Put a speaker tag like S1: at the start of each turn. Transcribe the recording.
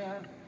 S1: Yeah.